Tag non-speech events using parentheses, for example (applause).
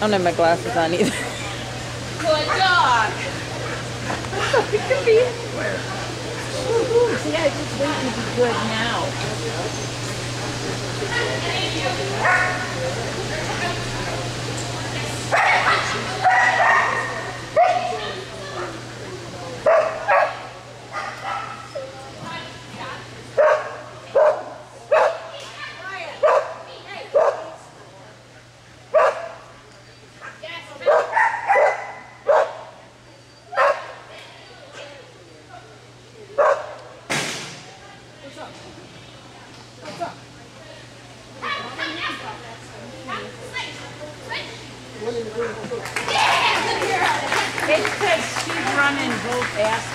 I don't have my glasses on either. Good dog. (laughs) it could be anywhere. See, I just wait to be good now. It's because she's running both ass